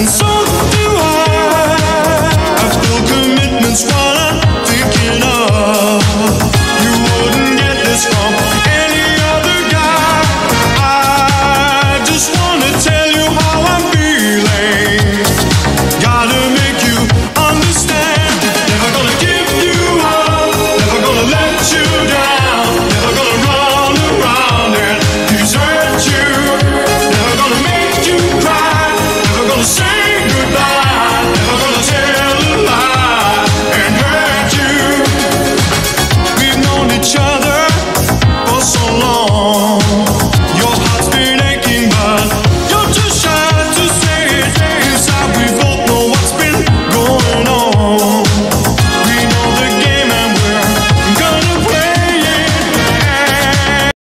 and so